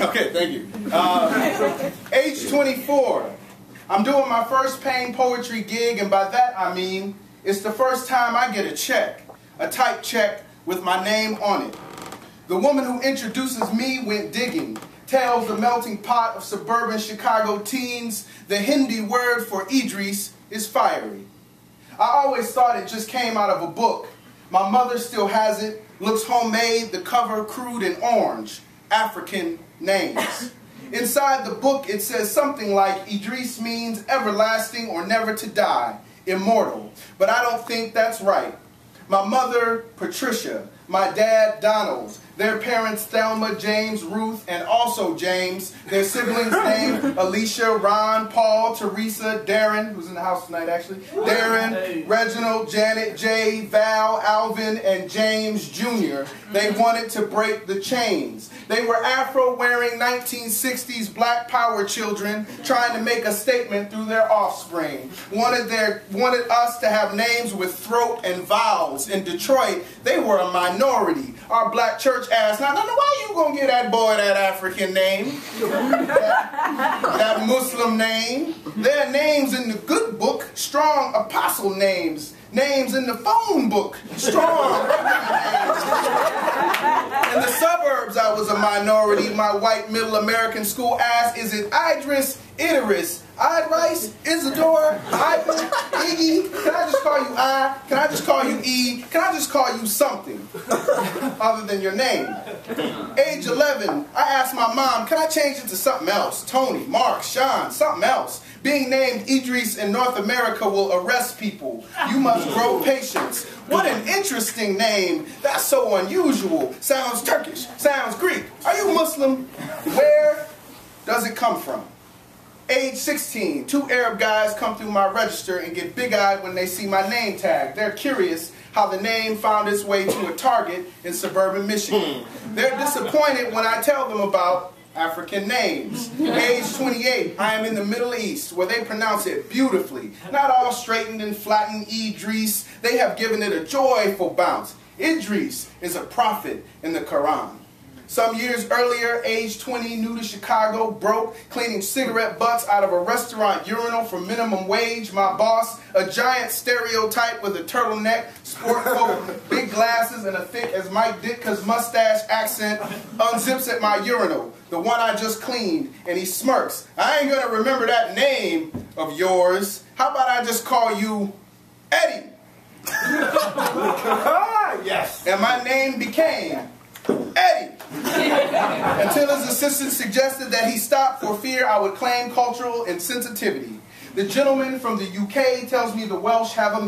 Okay, thank you. Uh, age 24. I'm doing my first paying poetry gig, and by that I mean it's the first time I get a check, a type check with my name on it. The woman who introduces me went digging, tells the melting pot of suburban Chicago teens the Hindi word for Idris is fiery. I always thought it just came out of a book. My mother still has it, looks homemade, the cover crude and orange. African names. Inside the book, it says something like Idris means everlasting or never to die, immortal. But I don't think that's right. My mother, Patricia, my dad, Donald, their parents, Thelma, James, Ruth, and also James, their siblings named Alicia, Ron, Paul, Teresa, Darren, who's in the house tonight actually, Darren, Reginald, Janet, Jay, Val, Alvin, and James Jr. They mm-hmm. wanted to break the chains. They were Afro-wearing 1960s black power children trying to make a statement through their offspring. Wanted, their, wanted us to have names with throat and vowels. In Detroit, they were a minority. Our black church asked, now, now why you gonna give that boy that African name? that, that Muslim name? Their names in the good book, strong apostle names names in the phone book. Strong In the suburbs, I was a minority. My white middle American school asked, is it Idris, Idris, Idris, Isidore, Ivan, Iggy? Can I just call you I? Can I just call you E? Can I just call you something other than your name? Age 11, I asked my mom, can I change it to something else? Tony, Mark, Sean, something else. Being named Idris in North America will arrest people. You must grow patience. What an interesting name. That's so unusual. Sounds Turkish. Sounds Greek. Are you Muslim? Where does it come from? Age 16, two Arab guys come through my register and get big-eyed when they see my name tag. They're curious how the name found its way to a target in suburban Michigan. Hmm. They're disappointed when I tell them about African names. Age 28, I am in the Middle East where they pronounce it beautifully. Not all straightened and flattened Idris. They have given it a joyful bounce. Idris is a prophet in the Quran. Some years earlier, age 20, new to Chicago, broke, cleaning cigarette butts out of a restaurant urinal for minimum wage. My boss, a giant stereotype with a turtleneck, sport coat, big glasses, and a thick as Mike Ditka's mustache accent, unzips at my urinal, the one I just cleaned, and he smirks. I ain't gonna remember that name of yours. How about I just call you Eddie? yes. And my name became Eddie. Until his assistant suggested that he stop for fear I would claim cultural insensitivity. The gentleman from the UK tells me the Welsh have a